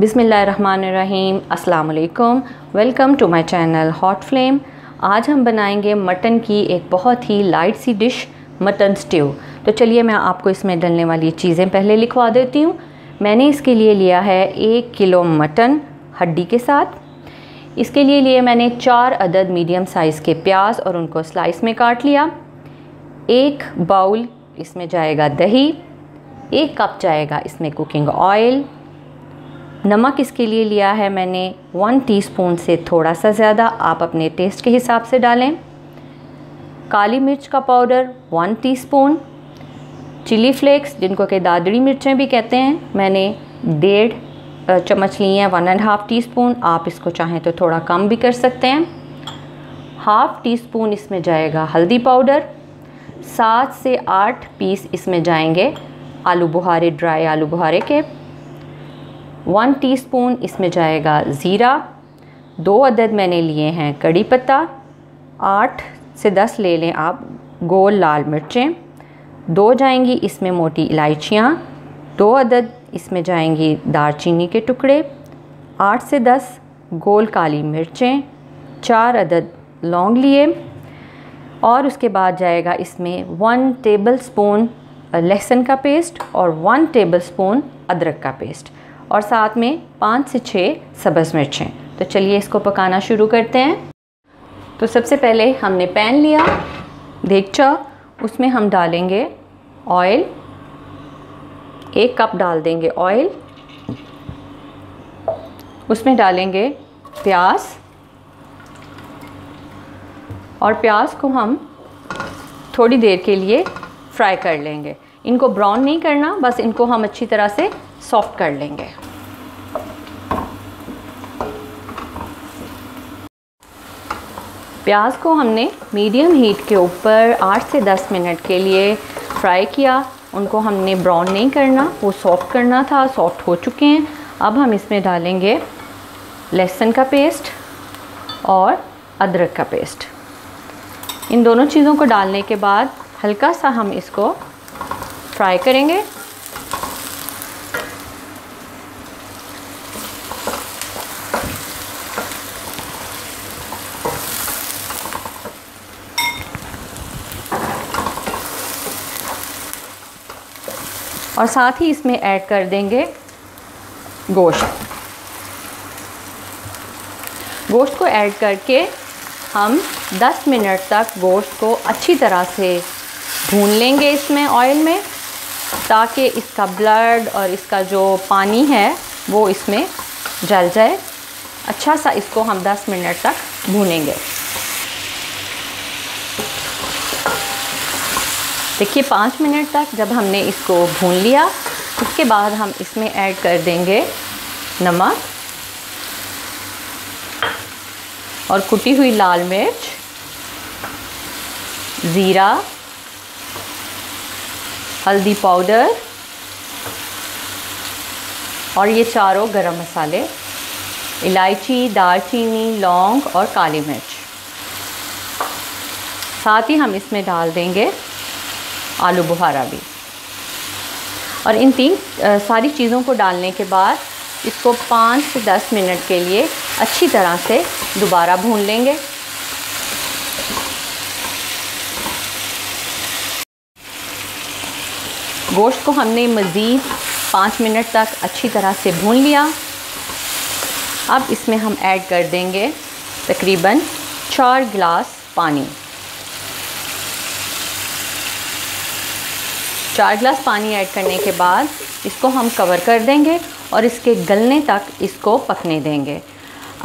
बिसमीम अल्लाम welcome to my channel hot flame. आज हम बनाएँगे मटन की एक बहुत ही लाइट सी डिश, मटन स्ट्यू तो चलिए मैं आपको इसमें डलने वाली चीज़ें पहले लिखवा देती हूँ। मैंने इसके लिए लिया है एक किलो मटन हड्डी के साथ। इसके लिए लिए मैंने चार अदद मीडियम साइज़ के प्याज और उनको स्लाइस में काट लिया। एक बाउल इसमें जाएगा दही। एक कप जाएगा इसमें कुकिंग ऑयल। नमक इसके लिए लिया है मैंने वन टीस्पून से थोड़ा सा ज़्यादा। आप अपने टेस्ट के हिसाब से डालें। काली मिर्च का powder one teaspoon chilli flakes जिनको के दादड़ी मिर्चें भी कहते हैं, मैंने डेढ़ चम्मच ली हैं one and half tea spoon आप इसको चाहें तो थोड़ा कम भी कर सकते हैं। हाफ़ टी स्पून इसमें जाएगा हल्दी पाउडर सात से आठ पीस इसमें जाएँगे आलू बुहारे ड्राई आलू बुहारे के। वन टीस्पून इसमें जाएगा ज़ीरा। दो अदद मैंने लिए हैं कड़ी पत्ता। आठ से दस ले लें आप गोल लाल मिर्चें। दो जाएँगी इसमें मोटी इलायचियाँ। दो अदद इसमें जाएँगी दारचीनी के टुकड़े। आठ से दस गोल काली मिर्चें। चार अदद लौंग लिए। और उसके बाद जाएगा इसमें वन टेबल स्पून लहसुन का पेस्ट और वन टेबल स्पून अदरक का पेस्ट। और साथ में पाँच से छः सब्ज़ मिर्चें। तो चलिए इसको पकाना शुरू करते हैं। तो सबसे पहले हमने पैन लिया देखचा उसमें हम डालेंगे ऑयल। एक कप डाल देंगे ऑयल। उसमें डालेंगे प्याज। और प्याज को हम थोड़ी देर के लिए फ्राई कर लेंगे। इनको ब्राउन नहीं करना, बस इनको हम अच्छी तरह से सॉफ्ट कर लेंगे। प्याज को हमने मीडियम हीट के ऊपर 8 से 10 मिनट के लिए फ्राई किया। उनको हमने ब्राउन नहीं करना, वो सॉफ्ट करना था, सॉफ्ट हो चुके हैं। अब हम इसमें डालेंगे लहसुन का पेस्ट और अदरक का पेस्ट। इन दोनों चीज़ों को डालने के बाद हल्का सा हम इसको फ्राई करेंगे। और साथ ही इसमें ऐड कर देंगे गोश्त। गोश्त को ऐड करके हम 10 मिनट तक गोश्त को अच्छी तरह से भून लेंगे इसमें ऑयल में, ताकि इसका ब्लड और इसका जो पानी है, वो इसमें जल जाए। अच्छा सा इसको हम 10 मिनट तक भूनेंगे। देखिए, पाँच मिनट तक जब हमने इसको भून लिया, उसके बाद हम इसमें ऐड कर देंगे नमक और कुटी हुई लाल मिर्च, ज़ीरा, हल्दी पाउडर और ये चारों गरम मसाले, इलायची, दालचीनी, लौंग और काली मिर्च। साथ ही हम इसमें डाल देंगे आलू बुहारा भी। और इन तीन सारी चीज़ों को डालने के बाद इसको पाँच से दस मिनट के लिए अच्छी तरह से दोबारा भून लेंगे। गोश्त को हमने मज़ीद पाँच मिनट तक अच्छी तरह से भून लिया। अब इसमें हम ऐड कर देंगे तकरीबन चार गिलास पानी। चार ग्लास पानी ऐड करने के बाद इसको हम कवर कर देंगे और इसके गलने तक इसको पकने देंगे।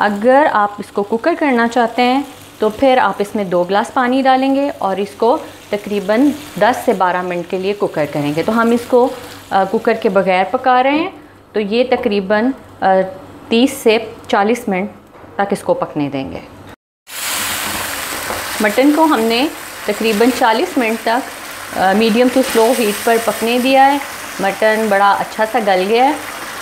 अगर आप इसको कुकर करना चाहते हैं तो फिर आप इसमें दो ग्लास पानी डालेंगे और इसको तकरीबन 10 से 12 मिनट के लिए कुकर करेंगे। तो हम इसको कुकर के बगैर पका रहे हैं। तो ये तकरीबन 30 से 40 मिनट तक इसको पकने देंगे। मटन को हमने तकरीबन 40 मिनट तक मीडियम टू स्लो हीट पर पकने दिया है। मटन बड़ा अच्छा सा गल गया है।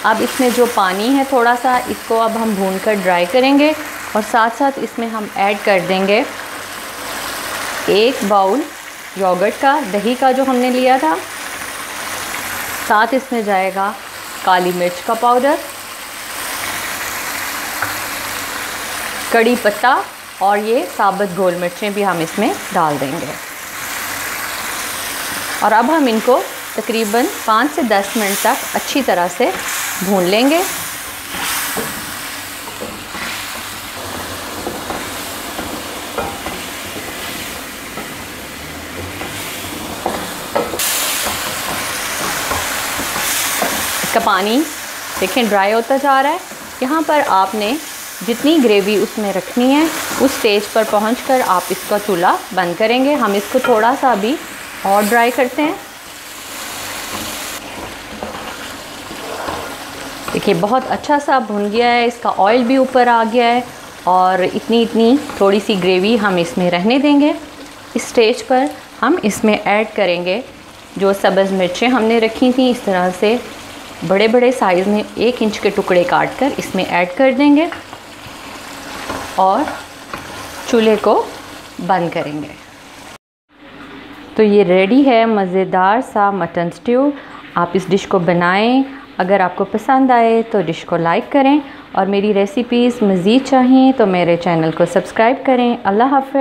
अब इसमें जो पानी है थोड़ा सा, इसको अब हम भून कर ड्राई करेंगे और साथ साथ इसमें हम ऐड कर देंगे एक बाउल योगर्ट का, दही का जो हमने लिया था। साथ इसमें जाएगा काली मिर्च का पाउडर कड़ी पत्ता और ये साबुत गोल मिर्चें भी हम इसमें डाल देंगे। और अब हम इनको तकरीबन पाँच से दस मिनट तक अच्छी तरह से भून लेंगे। इसका पानी देखें ड्राई होता जा रहा है। यहाँ पर आपने जितनी ग्रेवी उसमें रखनी है, उस स्टेज पर पहुँच कर आप इसका चूल्हा बंद करेंगे। हम इसको थोड़ा सा भी और ड्राई करते हैं। देखिए, बहुत अच्छा सा भुन गया है, इसका ऑयल भी ऊपर आ गया है और इतनी इतनी थोड़ी सी ग्रेवी हम इसमें रहने देंगे। इस स्टेज पर हम इसमें ऐड करेंगे जो सब्ज़ मिर्चें हमने रखी थी, इस तरह से बड़े बड़े साइज़ में एक इंच के टुकड़े काट कर इसमें ऐड कर देंगे और चूल्हे को बंद करेंगे। तो ये रेडी है, मज़ेदार सा मटन स्ट्यू। आप इस डिश को बनाएँ। अगर आपको पसंद आए तो डिश को लाइक करें। और मेरी रेसिपीज़ मज़ीद चाहिए तो मेरे चैनल को सब्सक्राइब करें। अल्लाह हाफ़